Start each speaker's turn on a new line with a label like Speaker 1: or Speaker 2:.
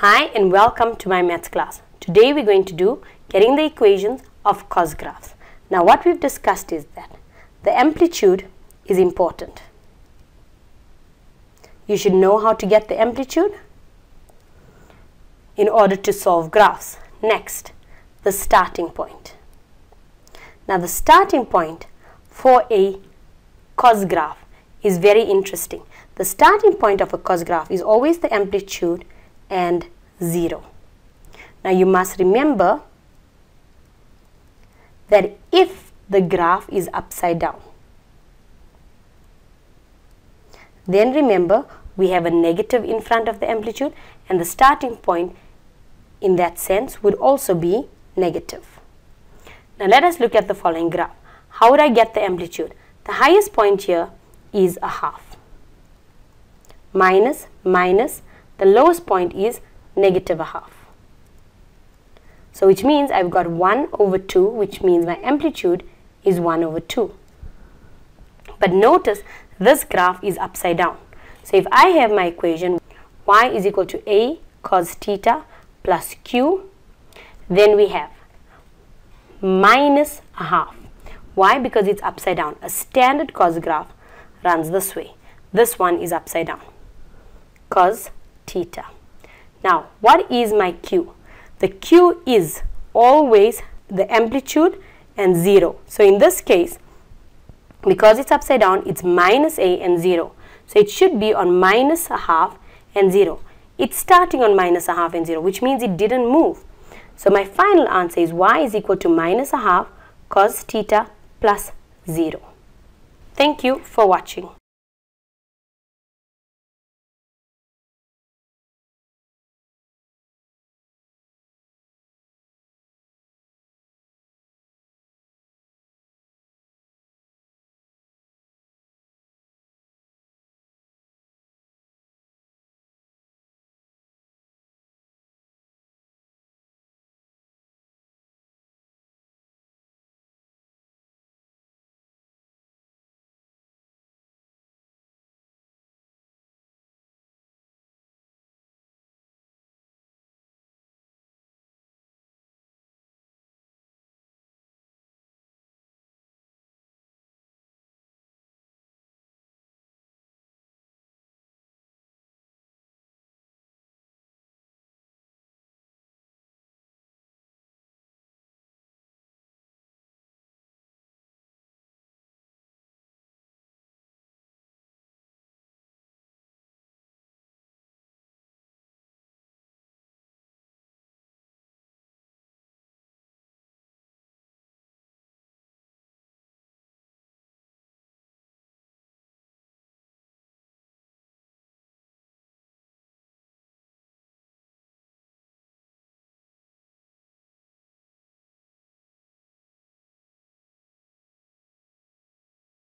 Speaker 1: Hi and welcome to my maths class. Today we're going to do getting the equations of cos graphs. Now what we've discussed is that the amplitude is important. You should know how to get the amplitude in order to solve graphs. Next, the starting point. Now the starting point for a cos graph is very interesting. The starting point of a cos graph is always the amplitude and 0. Now you must remember that if the graph is upside down, then remember we have a negative in front of the amplitude and the starting point in that sense would also be negative. Now let us look at the following graph. How would I get the amplitude? The highest point here is a half. Minus, minus, the lowest point is negative a half. So which means I've got 1 over 2 which means my amplitude is 1 over 2. But notice this graph is upside down. So if I have my equation y is equal to a cos theta plus q then we have minus a half. Why? Because it's upside down. A standard cos graph runs this way. This one is upside down. Cos theta. Now, what is my Q? The Q is always the amplitude and 0. So, in this case, because it's upside down, it's minus a and 0. So, it should be on minus a half and 0. It's starting on minus a half and 0, which means it didn't move. So, my final answer is y is equal to minus a half cos theta plus 0. Thank you for watching.